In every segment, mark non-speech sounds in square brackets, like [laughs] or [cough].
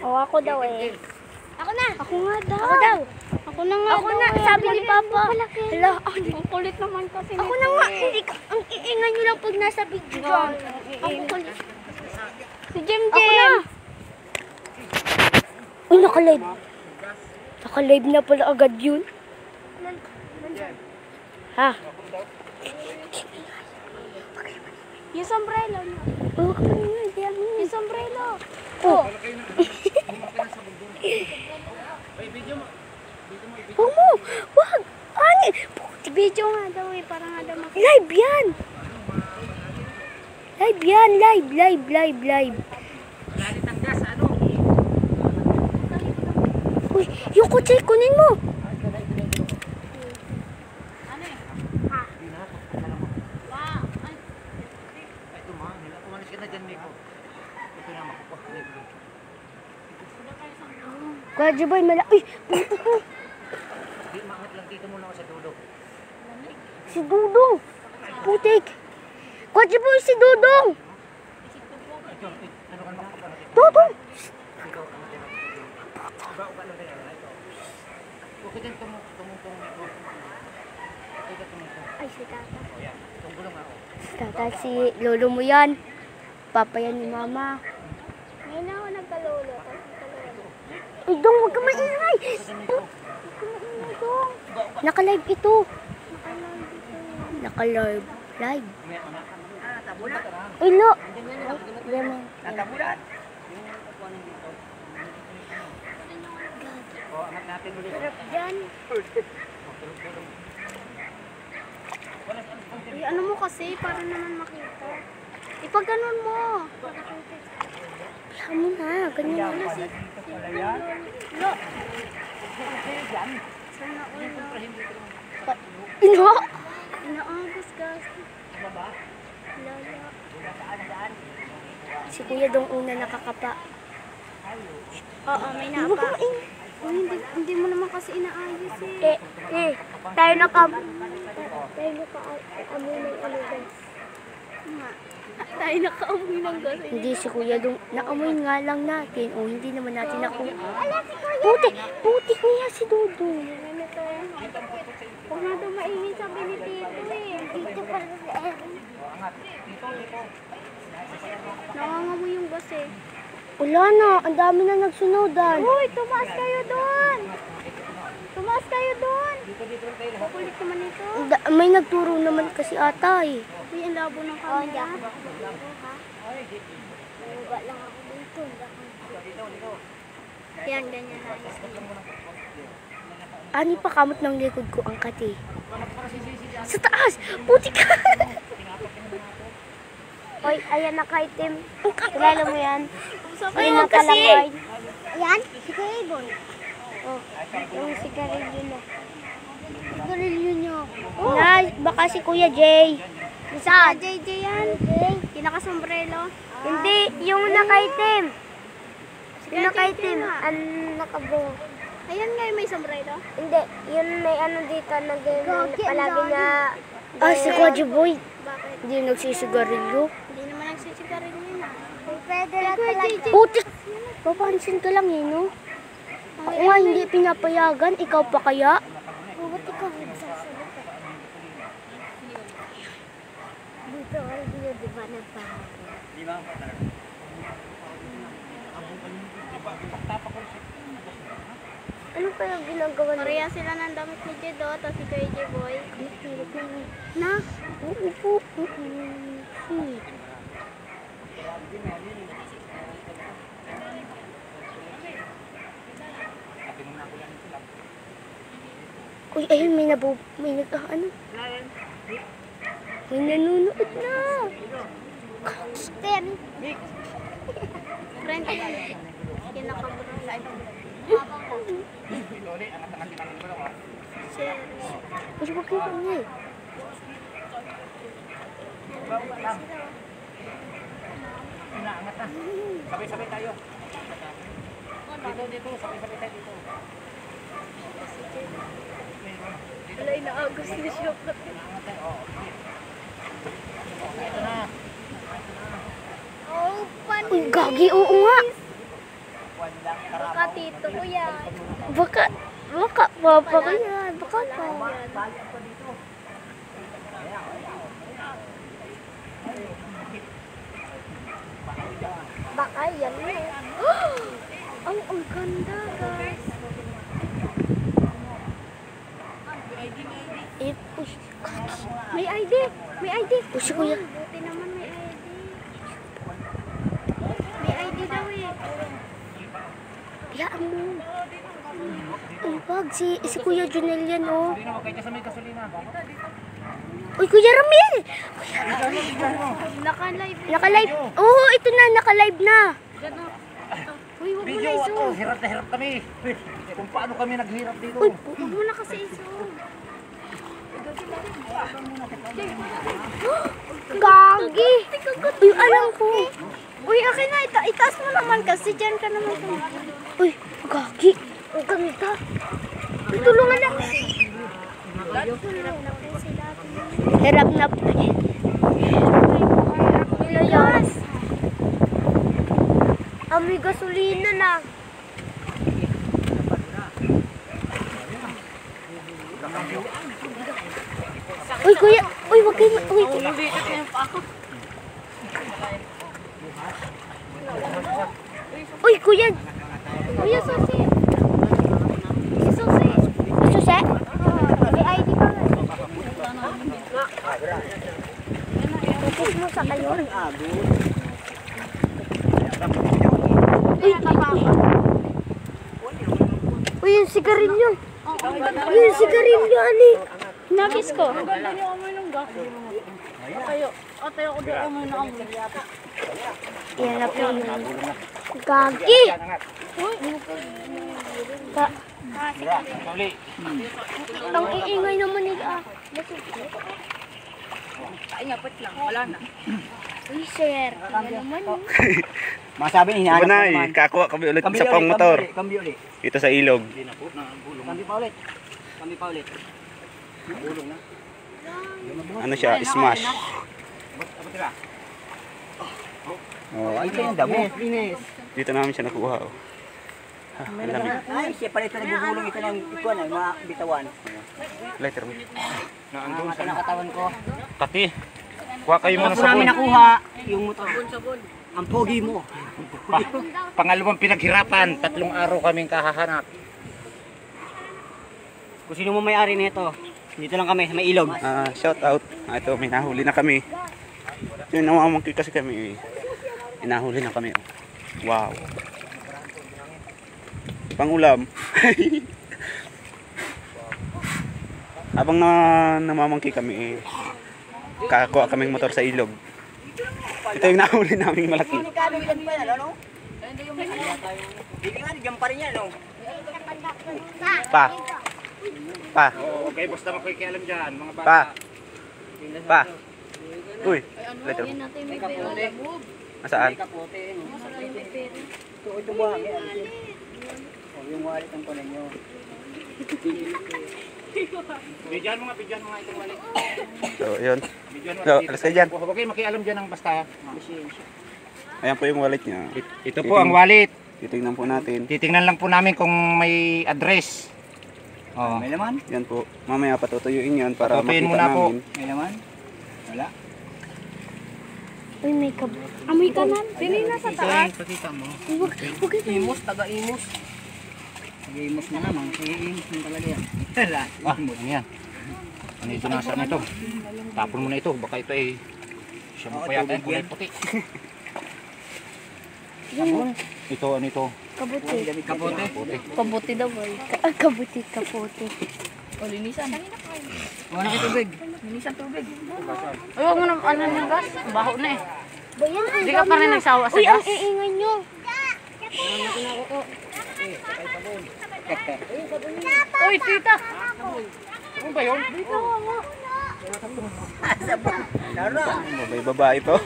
O, ako daw eh. Ako na. Ako nga daw. Ako daw. Ako na nga Ako daw na. eh. Sabi ni Papa. Hala, Ang kulit naman kasi Ako na nga. eh. Hindi ka. Ang iingay nyo lang pag nasa video dyan. Ako kulit. Si Jim Ako na. Jim. Uy, naka-live. Naka-live na pala agad yun. Ha? Yung sombrero niya. Oh, kami nga. Hindi ano. Yung sombrero. Oh. Huwag mo. Wag. Ani. Video nga daw eh. Para nga daw mak- Live yan. Live yan. Live, live, live, live. Uy, yung kutsi, kunin mo. Ito ma, nila umalis ka na dyan, Miko. Ito na makukuha ni Bro. Gadyo boy, mala... Uy, Di maangat lang dito muna ako sa dulo. si Dudong. Putik. Gadyo boy, si Dudong. Ano natin? Dudong. Ano. Ay, si tata. O yan, itong gulong ako. Tata, si lolo mo yan. Papa yan ni mama. Ngayon ako nagkalolo. Nagkalolo. Ay, Dong, huwag ka maingay. Naka-live ito. Naka-live. Live. Ay, lo. Natabulat. Yung kukuhanin dito. O, angat natin ulit. Yan. Ay, ano mo kasi? Para naman makita. Ipag ganun mo. Kaya mo na. Ganyan na. Si, Lo. Sana na. Ino. Inaagos gas. Lala. Si kuya dong una nakakapa. Oo, may ka napa. Uy, hindi, hindi mo naman kasi inaayos eh. Eh, eh. Tayo naka... Tayo naka-amoy ng ano guys. Nga. Tayo nakauwi ng gas. eh. Hindi si kuya dong... Naamoy nga lang natin. O, hindi naman natin ako... Puti! Putik niya si to? Huwag na daw maingin sabi ni Tito eh. Dito pa rin si. Nangangamoy yung gas eh. Wala na. Ang dami na nagsunodan. Uy, tumaas kayo doon! Tumaas kayo doon! Kukulit naman ito. May nagturo naman kasi ata eh. Uy, ang labo ng camera. Wala lang ako dito. Yan, ganyan ayos. Ani pa kamot ng likod ko ang kati. Sa taas! Puti ka! [laughs] Hoy, ayan na kay Tim. Kilala mo yan? Ay, kasi! Yan? Si Kaibon. Oh, yung sigarilyo na. Sigarilyo niyo. Oh. Na, baka si Kuya Jay. Saan? Saan? JJ yan. Yung nakasombrero. Hindi, yung nakaitim. Yung nakaitim. Ang nakabro. Ayan nga yung may sombrero. Hindi, yun may ano dito na ang Palagi lagi. na... Ah, si Kuya Boy. Bakit? Hindi nagsisigarilyo. Hindi naman nagsisigarin yun ah. Pwede lang talaga. Putik! Papansin ka lang eh, no? Ako nga hindi pinapayagan, ikaw pa kaya? Oh, ba't ikaw nagsasalita? Dito, hindi di ba nagpahagal? Ano kaya ginagawa nila? Pareha sila ng damit ni Jedo, tapos si Kuya J-Boy. Na? Oo po. Hmm. Uy, ayun, may nabu... May nag... ah, ano? May nanunood na. Ten. Friend, Uy, wag kayo kami. Inaangat na. Sabay-sabay tayo. Dito, dito. Sabay-sabay tayo dito. Wala, inaagos na siya. Ito na. Oh, gagi, oo nga. Dito, kuya. Baka, baka, papa ko yan. Baka pa. Baka yan eh. Ang, [gasps] ang ganda, guys. Uy, May ID. May ID. uy, si kuya. Buti naman may ID. May ID daw eh. Hayaan mo. Uy, wag, si, si Kuya Junel yan, oh. Hindi na, huwag kayo sa may gasolina. Uy, Kuya Ramil! Naka-live. Naka-live. Oo, ito na, naka-live na. Uy, wag mo Video na ako, i-zoom. hirap na hirap kami. Kung paano kami naghirap dito. Uy, Wag mo na kasi i-zoom. gagi. Uy, alam ko. Uy, akin na. Ita itaas mo naman kasi. Diyan ka naman. Uy, gagi. Ang ganda. Tulungan na. Hirap na po. Yes. Amoy gasolina na. Uy, kuya. Uy, wag kayo. Uy, Uy, kuya. Kuya, Susi. Si Susi. Susi? May ID pa nga. Focus mo sa kayo. Uy, Uy, yung sigarilyo. Uy, yung sigarilyo, ani. Nabis ko. Yan na po yun. Gagi! Ka Uli. Ang iingay naman nila. ah. Uy, sir. Yan naman. [laughs] oh. Masabi ni hinahanap ko Banay, naman. kakuha kami ulit Kambi sa pang motor. kambi ulit, Kambi ulit. Ito sa ilog. Kambi pa ulit. Kambi pa ulit. Ano siya? Smash. Oh, ay ito yung damo. Dito namin siya nakuha. Oh. Ay, siya pala ito nagugulong ito ng ikuan, ay mga bitawan. Lighter mo. Ang mga kinakatawan ko. Kati. Kuha kayo muna sa namin nakuha yung motor. Ang pogi mo. Pa, pangalawang pinaghirapan, tatlong araw kaming kahahanap. Kung sino mo may-ari nito, dito lang kami sa may ilog. Ah, shout out. Ah, ito, may nahuli na kami. Yung namamangki kasi kami. eh. May nahuli na kami. Wow. Pangulam. [laughs] Habang na namamangki kami, eh, kakakuha kaming motor sa ilog. Ito yung nahuli naming malaki. Pa ano? Pa? Pa. Okay, basta makikialam dyan, mga bata. Pa. Pa. Uy, letter mo. Nasaan? Ito, ito ba? Oh, yung wallet ang pala nyo. [laughs] Bidyan mo nga, bidyan mo nga itong balik. So, yun. Bidyan mo. So, alas kayo dyan. Huwag kayo makialam dyan ng basta. Ayan po yung wallet niya. Ito po ang wallet. Titingnan po natin. Titingnan lang po namin kung may address. Oh. May laman? Yan po. Mamaya patutuyuin yan para Patutuyuin makita muna po. namin. May laman? Wala. Uy, may kab... Amoy ka na. Pili na sa taas. Pakita mo. Wag, wag kayo. Imos, taga-imos. Taga-imos na naman. Taga-imos na talaga yan. [laughs] Wala. Ah, ano yan? Ano ito nasa na ito? Tapon mo na ito. Baka ito ay siya mo pa tubig yung kulay puti. [laughs] Yun, Ito, ano ito? kabuti. Kapote. Puti. Kabuti daw, boy. [laughs] Kabuti, kabuti. Wala na tubig. Ay, huwag mo na, ano yung gas? Baho na eh. Hindi ka pa rin nagsawa sa Uy, ang gas. iingay nyo. [laughs] Uy, tita! Ano ba yun? Babay-babae to.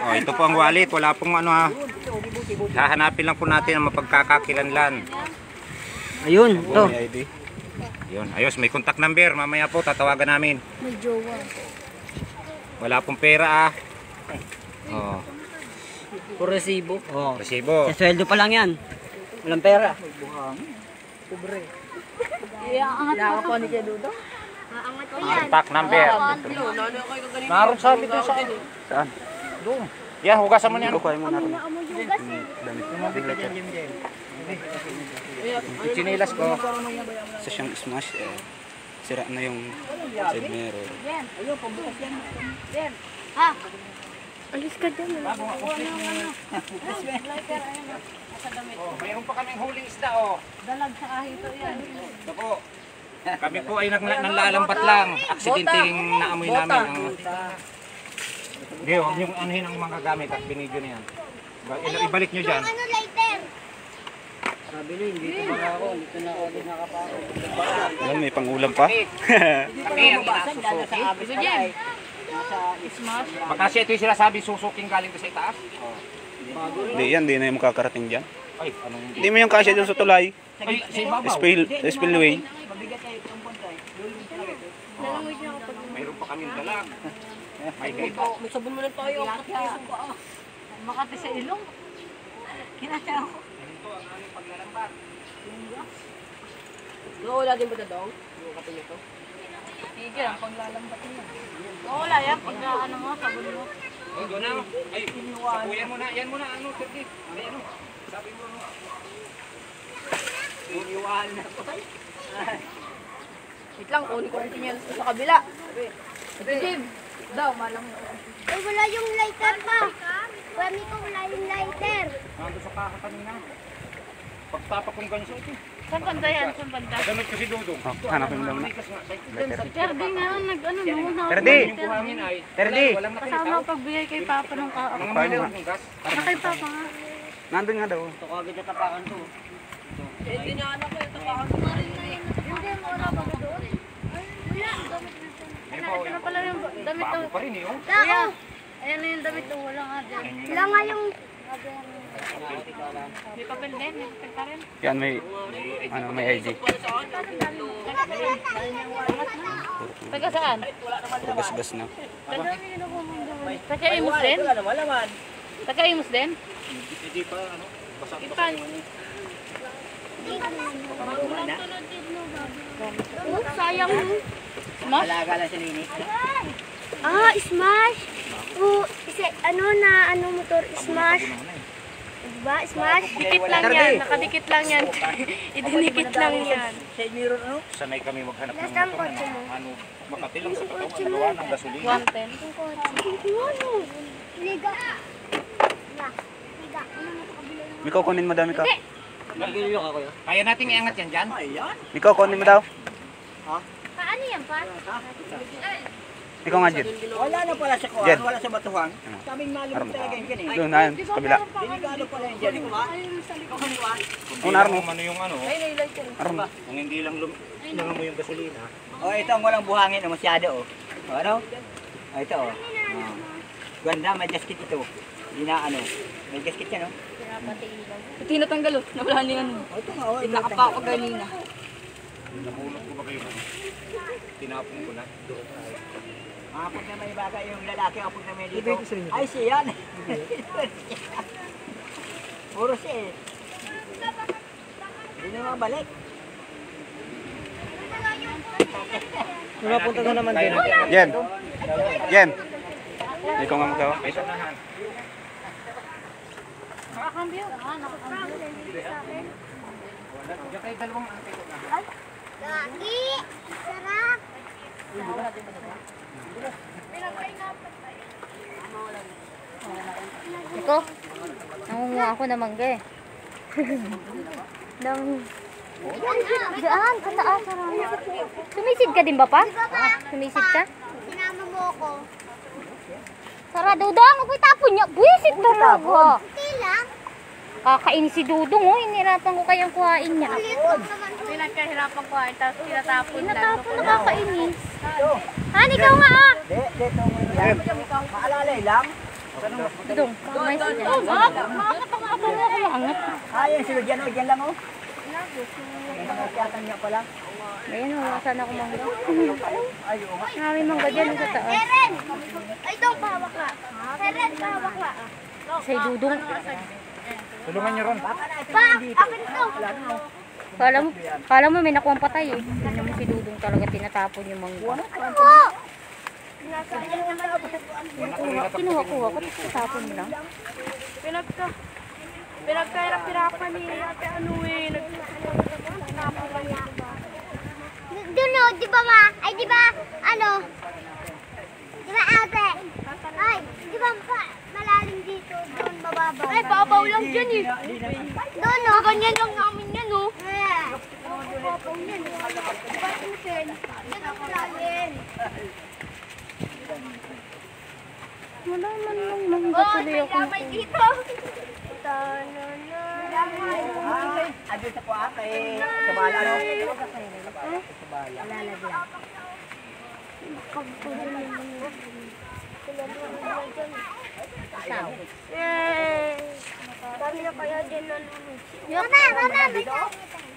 Oh, ito po ang wallet. Wala pong ano ha. Hahanapin lang po natin ang mapagkakakilanlan. Ayun, ito. May ID. Yun, ayos. May contact number. Mamaya po tatawagan namin. May jowa. Wala pong pera ah. Oh, Puro resibo. Oh. resibo. Sa sweldo pa lang yan. Walang pera. Iaangat ko ni Kuya Dudong. Aangat ko yan. Pack number. Naroon sa amin doon sa ano. Saan? Doon. Yan, hugasan mo niyan. Kukuhain mo natin. Amoy yugas eh. Damit. Yung Chinilas ko. Sa siyang smash, eh, sira na yung side mirror. Ha? Alis ka dyan. Ah. Oh, mayroon pa kaming huling isda, oh. Dalag sa ahito yan. Ito po. Kami po ay nang, nanlalambat lang. Aksidenteng naamoy namin. Ang... Hindi, huwag niyong anuhin ang mga gamit at binidyo na yan. Ila- Ibalik niyo dyan. Ano lighter? Sabi nyo, dito pa ako. Dito na ako din nakapako. Alam, may pangulam pa. [laughs] Kami ang inasusuki. Baka siya ito yung sinasabi susuking galing doon sa itaas. Hindi yan, hindi na yung makakarating dyan. Ay, anong... Hindi mo yung kasya dun sa tulay. Ay, sa ibabaw. Spill, spillway. Mayroon pa kaming dalang. [laughs] May ganito. Magsabon mo na tayo. Makati sa ilong. Kinasya ako. Nawala din ba ito daw? Yung kape nito? Sige, ang paglalambat niya. Nawala yan pag ano mo, sabon mo. Oh, doon na. Ay, sabuyan mo na. Yan mo na. Ano, Sergi? Ay, ano? Sabi mo, ano? Iniwaan na ko. Wait lang, kunin ko yung sa kabila. Ito, Jim. Daw, malang. Ay, wala yung lighter pa. Mami ko wala yung lighter. Nandun sa kaha kanina. Pagtapak kong ganso ito. Saan banda yan? Saan banda? Gamit ko si Dudong. Oh, hanapin mo lang na. Tikas nga. Ay, Ferdi nga, nag ano no. Yung. Ferdi! Wala- Walang Kasama ang pagbigay kay Papa ng ka. Nga? yung gas. Na kay Papa nga. Nandun nga daw. Ito kagad na tapakan to. Hindi niya anak ko ito pa. Hindi mo wala pa doon. Wala. Ayun po, Ito na pala yung damit bago to. pa rin eh. oh. Tao. Ayan na yung damit to. Wala nga din. Wala nga yung... May papel din. May papel pa rin. Yan, may, ano, may ID. Taga saan? Gas-gas na. Taga Imus din? Taga Imus din? Hindi pa, ano? Basa Ipa. Oh, sayang. Alaga lang si Linis. Ah, smash. Oh, ano na, ano motor, smash. Diba, smash? Dikit lang yan. Nakadikit lang yan. [laughs] Idinikit lang yan. Sa mirror ano? Sanay kami maghanap ng motor na ano, makatilang sa katawan, gawa ng gasolina. 110. Ano? Liga. Liga. Mikaw, kunin mo daw, Mikaw. Nagiliyok ako yun. Kaya natin iangat yan dyan. Ayan. Mikaw, kunin mo daw. Paano yan, pa? Ikaw nga, Jin. Wala na pala sa kuwan, Jen. wala sa batuhan. Kaming malibig talaga yun yan eh. Doon, ayun, sa kabila. Delikado pala yun dyan. Kung naroon mo. Ano yung ano, Aron mo. kung hindi lang lum inangan mo yung gasolina. Oh, ito ang walang buhangin, masyado oh. Oh, ano? Oh, ito oh. Oh. Ganda, may gasket ito. Hindi na ano. May gasket yan oh. Ito yung natanggal oh. Nawala niya ano. Oh, ito nga oh. Nakapa ako kanina. Nahulog ko ba kayo? Tinapon ko na. Ah, pag na may bagay yung lalaki, pag na may dito. Ay, siya yan. [laughs] Puro siya eh. Hindi na mabalik. Napunta na naman din. Jen. Jen. Ikaw nga magawa. May sanahan. Nakakambyo. Ah, nakakambyo. Diyan kayo dalawang ano kayo na. Gagi. Sarap. Ito, nangunguha ako ng mangga eh. [laughs] Nang... Diyan, kataas. marami. Sumisid ka din ba pa? Sumisid ka? Sinama mo ako. Sara, Dudong, huwag tapon niya. Buwisit talaga. Hindi lang. Kakain si Dudong, oh. Inirapan ko kayang kuhain niya. Likod Pinagkahirapan ko ay tapos tinatapon lang. Tinatapon, nakakainis. Han, ikaw nga ah. Di, dito mo yan. Maalalay lang. Dudong, kamay sa niya. Oh, maangat ako, ako mo ako maangat. Yan, sila dyan, oh, dyan lang oh. Yung mga tiyatan niya pala. Ayun, oh, saan ako mangga. Marami mangga dyan sa taas. Eren! Ay, ito, pahawak ka. Eren, pahawak ka. Say Dudong. Tulungan niyo ron. Pa, akin to. Kala mo, kala mo may nakuha patay eh. Tingnan mo si Dudong talaga tinatapon yung mangga. Ako. Kinuha-kuha ko, tinatapon mo lang. Pinagka, pinagkahirap-hirapan ni ate ano eh. Nagsinapon lang yun. Doon o, di ba ma? Ay, di ba, ano? Di ba ate? Ay, di ba pa, malalim dito, doon bababa. Ay, babaw lang dyan eh. Doon o. Ganyan lang namin yan oh. Eh. Babaw yan. Ba't usin? Yan ang malalim. Wala man lang mangga tuloy ako. Damay dito. Ado sa kuha kay sa bala no. Eh. Dami na kaya din nalulog. Mama, mama, may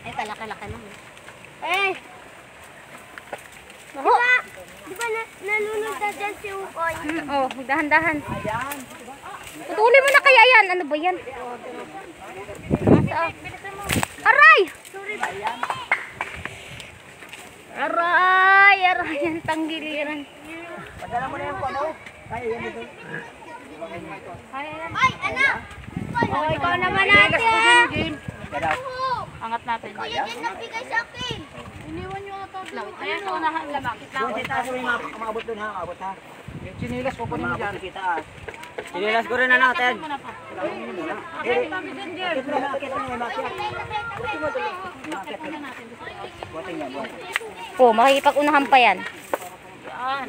Eh, kalaki-laki lang. Eh. Di ba, di ba na, nalunod na dyan si Ukoy? Hmm, oh, dahan-dahan. Putulin mo na kaya yan. Ano ba yan? Nasa, aray! Aray! Aray! Ang tanggiliran. Padala mo na yung ano. Kaya yan dito. Ay, anak! Oh, ikaw naman ate. Kada. Angat natin. Kuya, yan nagbigay sa akin. Ayan, so unahan lamang. Doon sa mo yung mga- umabot doon ha, umabot ha. Yung chinilas ko kunin mo dyan. Kita. Sinilas ko rin na natin. Muna pa. Akit mo na, akit na, may makit. Buhatin yan, buhatin. Oh, makikipag-unahan pa yan. Yan.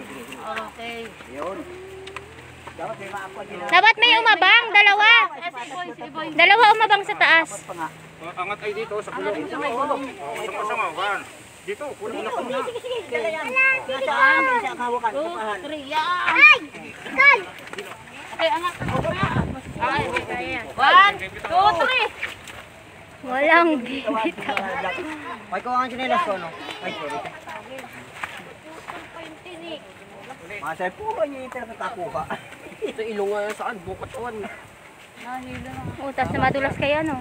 Okay. Yun. Dapat may umabang, dalawa. Dalawa umabang sa taas. Angat ay dito sa gulong. Oh, sama-sama, kan. Dito, kunin mo na kunin. Nasaan? Sa kahawakan, kapahan. Three, yan. Ay! Ikal! Okay, angat. Ay, kaya. One, two, three. Walang bibit. Ay, kuha ang sinilas ko, no? Ay, sorry. Mga sir, po niyo yung pinagkakakuha. Ito ilong nga saan, bukat on. Oh, tapos na madulas kaya, no?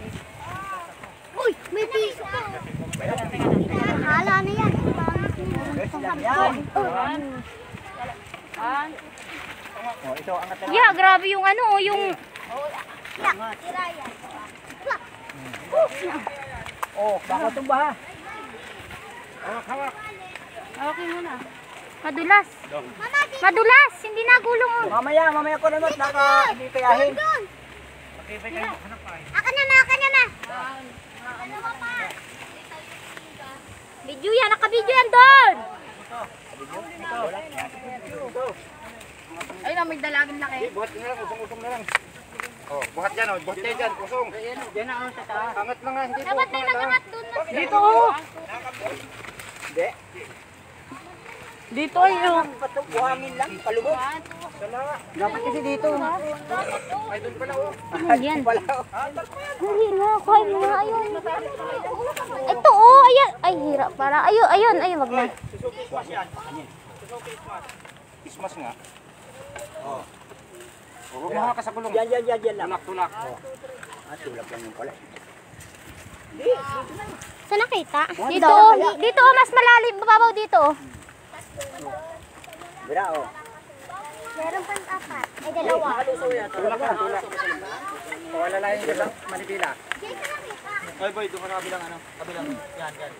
Uy, may piso ka. Hala na yan. Oh, Yeah, grabe yung ano, oh, yung... Oh, baka tumba ha. Okay muna. Madulas. Madulas! Hindi nagulong, oh. Mamaya, mamaya ko naman, naka, hindi kayahin. Aka na ma, aka na ma. Na. Video yan, nakabidyo yan doon! Ayun na, may dalagin laki. Buhat na lang, usong-usong na lang. Oh, buhat dyan, oh. Buhat kayo dyan, usong. Yan ang ano sa taas. Angat lang nga, hindi po. Dapat may nangangat doon na. Dito, oh. Hindi. Dito, ayun. Patubuhangin lang, palubog. Dapat kasi dito. Ay, doon pala, oh. Yan. Wala. oh. Hindi na, kuhain mo na, ayun. Ito, oh, ayan. Ay, hirap para. Ayun, ayun, ayun, wag na. Christmas nga. Oh. Oh, huwag mo nga ka sa gulong. Yan, yan, yan, yan lang. Tulak, tulak. Ah, tulap lang yung pala. Saan nakita? Dito, oh. Dito, oh, mas malalim. Babaw dito, oh. Bira, oh. Meron pang apat. Ay, dalawa. Tulak lang, tulak. Wala lang yung galang manipila. Diyan ka nakita. Ay, boy, doon ka na kabilang ano. Kabilang. Yan, yan.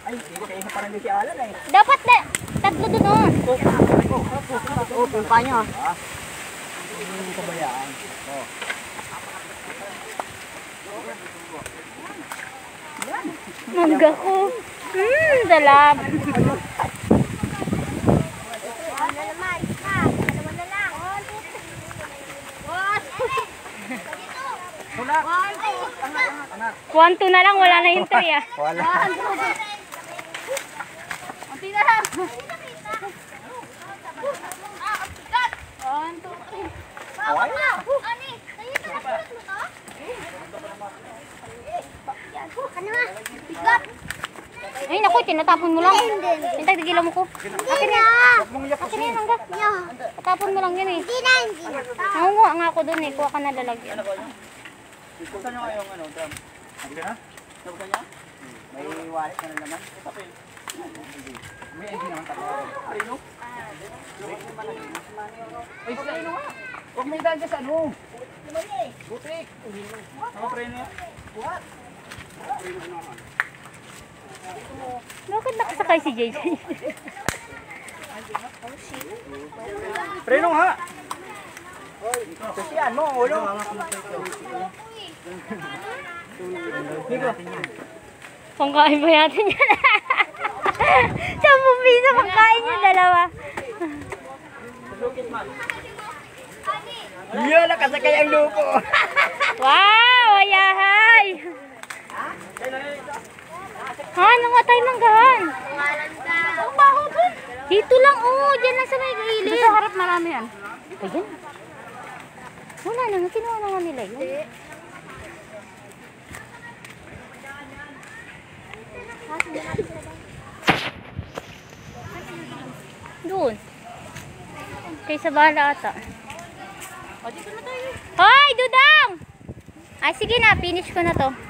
Ay, sa isa parang hindi si Alan eh. Dapat na, tatlo dun, oh. Oh, pumpa niya. Ha? Hindi ko bayaan. Oh. Mangga ko. Hmm, dalab. Ano naman? Ha? Dalawa na lang. One, two, three. Tulak. One, two na lang, wala na yung three, ah. [laughs] Wala. Unti na lang. One, two, three. Away. Ani, sa'yo ito napulot mo to? Ano? Bigat. Ay, naku, tinatapon mo lang. Hintay, tigilan mo ko. Hindi na. Akin na yan, hangga. Tatapon mo lang yan, eh. Hindi na, hindi na. Nangunguha nga ako dun, eh. Kuha ka na lalagyan. Buksan nyo kayong ano, drum. Hindi na? Nabuksan niya? May wallet na naman. May ID naman tayo. Preno? Ay, sa ano nga? Huwag may dyan sa ano. Butik. Ano preno yan? Bakit nakasakay si JJ? Preno nga! Sasiyan mo, ulo. Pangkain ba natin yan? Sampu piso pangkain yung dalawa. Iya, nakasakay ang lupo. [laughs] Wow! Ayahay! Ha? Ano nga tayo manggahan? Ang baho dun. Dito lang, oo. Diyan lang sa may gilid. Dito sa harap marami yan. Ayan. Wala na. Kinuha na nga nila yun. Doon. Kaysa bahala ata. O, dito na tayo. Hoy, Dudang! Ay, sige na. Finish ko na to.